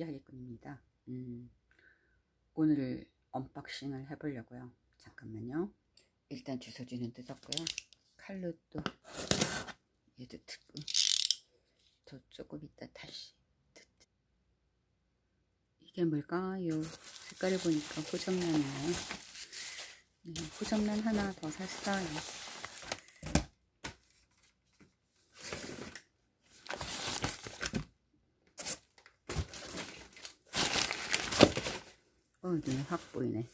이야기꾼입니다. 음, 오늘 unboxing을 해보려고요. 잠깐만요. 일단 주소지는 뜯었고요. 칼로 또 얘도 뜯고 더 조금 있다 다시 뜯. 이게 뭘까요? 색깔을 보니까 호접란이에요. 네, 호접란 하나 더 샀어요. 어, 눈에 확 보이네.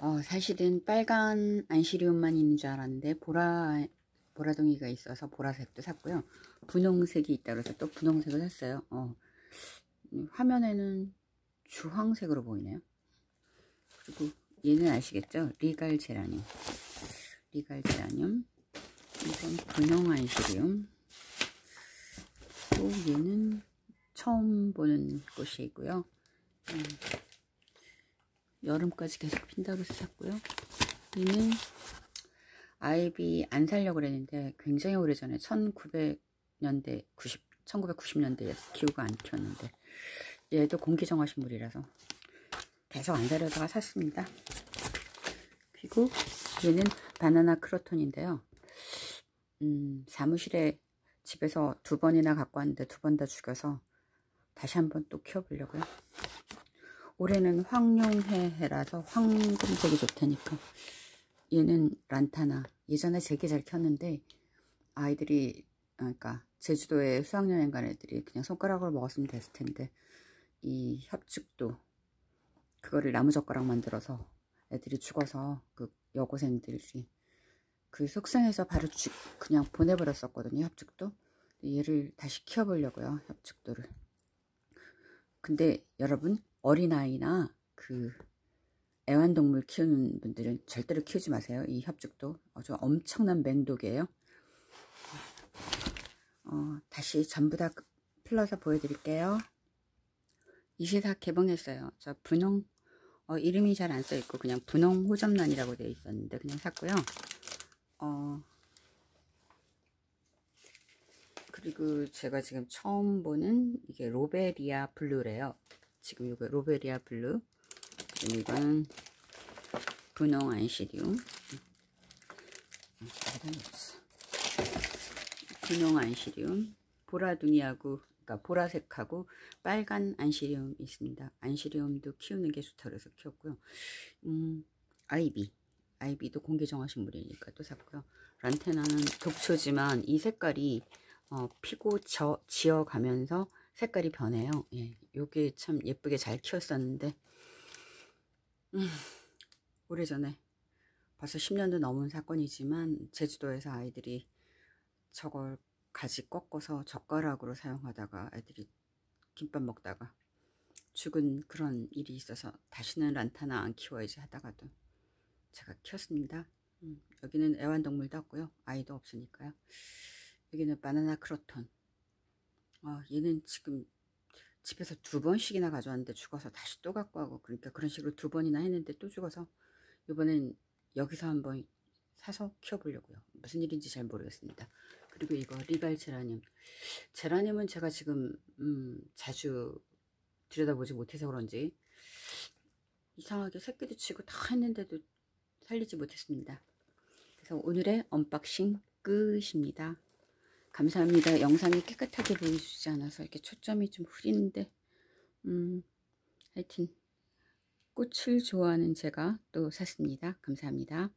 어, 사실은 빨간 안시리움만 있는 줄 알았는데 보라 보라동이가 있어서 보라색도 샀고요. 분홍색이 있다 그래서 또 분홍색을 샀어요. 어, 화면에는 주황색으로 보이네요. 그리고 얘는 아시겠죠? 리갈 제라늄. 리갈 제라늄. 이건 분홍 안시리움. 또 얘는 처음 보는 꽃이고요. 음. 여름까지 계속 핀다고 샀고요. 얘는 아이비 안 살려고 그랬는데 굉장히 오래전에 1900년대 90 1990년대에 기후가 안 키웠는데 얘도 공기정화식물이라서 계속 안 사려다가 샀습니다. 그리고 얘는 바나나 크로톤인데요. 음, 사무실에 집에서 두 번이나 갖고 왔는데 두 번 다 죽여서 다시 한번 또 키워보려고요. 올해는 황룡해라서 황금색이 좋다니까. 얘는 란타나. 예전에 되게 잘 켰는데 아이들이 아, 그러니까 제주도에 수학여행 간 애들이 그냥 손가락으로 먹었으면 됐을 텐데 이 협죽도 그거를 나무젓가락 만들어서 애들이 죽어서 그 여고생들이 그 속상해서 바로 죽 그냥 보내버렸었거든요 협죽도. 얘를 다시 키워보려고요 협죽도를. 근데 여러분 어린아이나 그 애완동물 키우는 분들은 절대로 키우지 마세요. 이 협죽도 아주 엄청난 맹독이에요. 어, 다시 전부 다 풀러서 보여드릴게요. 이시 다 개봉했어요. 저 분홍 어, 이름이 잘 안 써있고 그냥 분홍 호접란이라고 되어 있었는데 그냥 샀고요. 어, 그리고 제가 지금 처음 보는 이게 lobelia blue래요. 지금 이거 lobelia blue 이건 분홍 안시리움 분홍 안시리움 보라둥이하고 그러니까 보라색하고 빨간 안시리움 있습니다. 안시리움도 키우는 게 그래서 키웠고요. 음, 아이비 아이비도 공기정화식 물이니까 또 샀고요. 란테나는 독초지만 이 색깔이 어, 피고 저, 지어가면서 색깔이 변해요. 예, 요게 참 예쁘게 잘 키웠었는데 음, 오래전에 벌써 10년도 넘은 사건이지만 제주도에서 아이들이 저걸 가지 꺾어서 젓가락으로 사용하다가 애들이 김밥 먹다가 죽은 그런 일이 있어서 다시는 란타나 안 키워야지 하다가도 제가 키웠습니다. 음, 여기는 애완동물도 없고요. 아이도 없으니까요. 여기는 바나나 크로톤. 아, 얘는 지금 집에서 두 번씩이나 가져왔는데 죽어서 다시 또 갖고 하고 그러니까 그런 식으로 두 번이나 했는데 또 죽어서 이번엔 여기서 한번 사서 키워보려고요. 무슨 일인지 잘 모르겠습니다. 그리고 이거 regal 제라늄. 제라늄은 제가 지금 음, 자주 들여다보지 못해서 그런지 이상하게 새끼도 치고 다 했는데도 살리지 못했습니다. 그래서 오늘의 unboxing 끝입니다. 감사합니다. 영상이 깨끗하게 보여주지 않아서 이렇게 초점이 좀 흐리는데 음, 하여튼 꽃을 좋아하는 제가 또 샀습니다. 감사합니다.